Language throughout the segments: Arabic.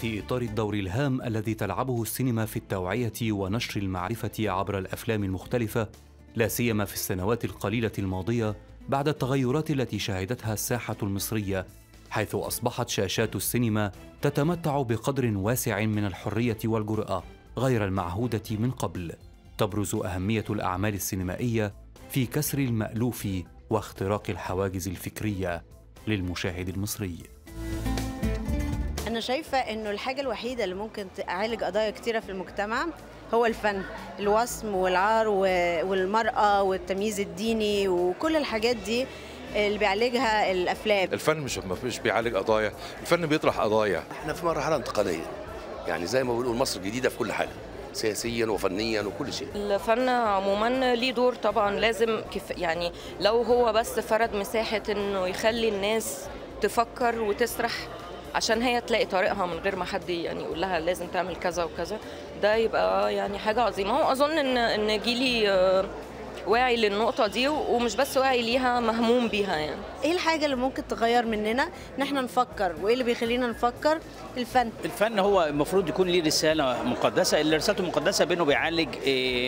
في إطار الدور الهام الذي تلعبه السينما في التوعية ونشر المعرفة عبر الأفلام المختلفة لا سيما في السنوات القليلة الماضية بعد التغيرات التي شهدتها الساحة المصرية حيث أصبحت شاشات السينما تتمتع بقدر واسع من الحرية والجرأة غير المعهودة من قبل. تبرز أهمية الأعمال السينمائية في كسر المألوف واختراق الحواجز الفكرية للمشاهد المصري. أنا شايفة إنه الحاجة الوحيدة اللي ممكن تعالج قضايا كتيرة في المجتمع هو الفن الوصم والعار والمرأة والتمييز الديني وكل الحاجات دي اللي بيعالجها الأفلام. الفن مش مش بيعالج قضايا الفن بيطرح قضايا. إحنا في مرحلة انتقالية يعني زي ما بنقول مصر جديدة في كل حاجة سياسيا وفنيا وكل شيء. الفن عموما ليه دور طبعا لازم كف يعني لو هو بس فرد مساحة إنه يخلي الناس تفكر وتسرح عشان هي تلاقي طريقها من غير ما حد يعني يقول لها لازم تعمل كذا وكذا. ده يبقى يعني حاجة عظيمة. وأظن إن إن جيلي واعي للنقطة دي ومش بس واعي ليها مهموم بيها يعني. إيه الحاجة اللي ممكن تغير مننا؟ إن إحنا نفكر. وإيه اللي بيخلينا نفكر؟ الفن. الفن هو المفروض يكون ليه رسالة مقدسة. اللي رسالته مقدسة بانه بيعالج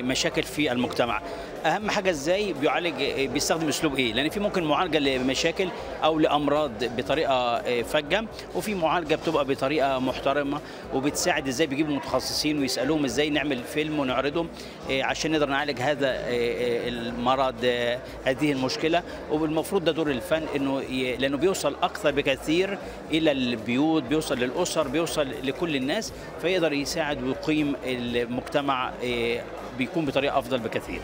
مشاكل في المجتمع. أهم حاجة إزاي؟ بيعالج بيستخدم أسلوب إيه؟ لأن في ممكن معالجة لمشاكل أو لأمراض بطريقة فجة وفي معالجة بتبقى بطريقة محترمة وبتساعد إزاي بيجيب متخصصين ويسألوهم إزاي نعمل فيلم ونعرضه عشان نقدر نعالج هذا المرض هذه المشكلة والمفروض ده دور الفن إنه. لأنه بيوصل أكثر بكثير إلى البيوت بيوصل للأسر بيوصل لكل الناس فيقدر يساعد ويقيم المجتمع بيكون بطريقة أفضل بكثير